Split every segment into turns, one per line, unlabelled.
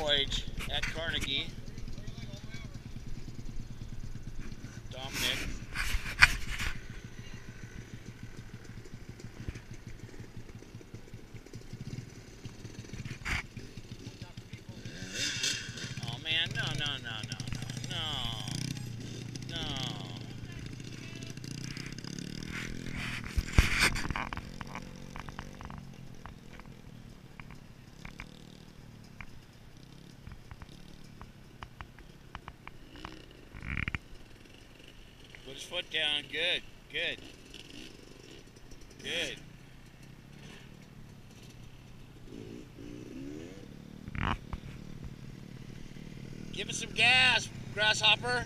voyage at Carnegie. His foot down. Good, good, good. Give us some gas, grasshopper.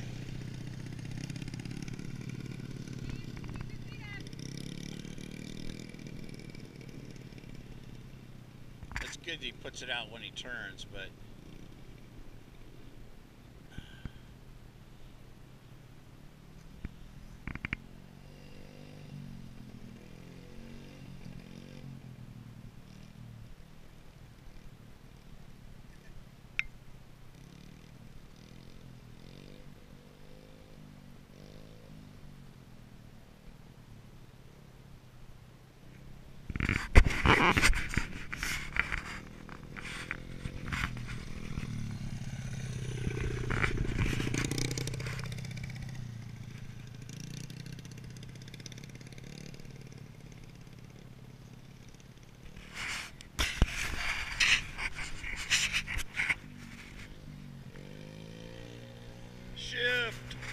It's good he puts it out when he turns, but Shift.